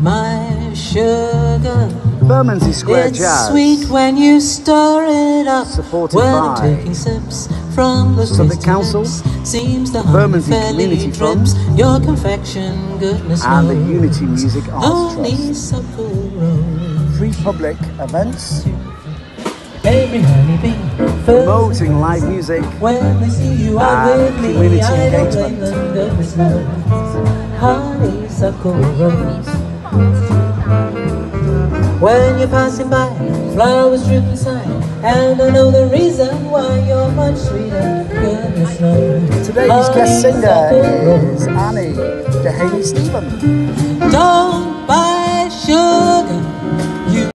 my sugar. Bermondsey Square it's Jazz. sweet when you stir it up. Supported when by I'm taking sips from the Southwark Council, Seems the Bermondsey Community Fund. Your confection, goodness and the. Unity Music Arts Trust. Free public events honeybee promoting live music When they see you and community engagement. blame them, goodness knows. Honeysuckle rose. When you're passing by, flowers droop inside, and I know the reason why you're much sweeter, goodness knows. Today's guest singer is Annie Dehaney Stephen. Don't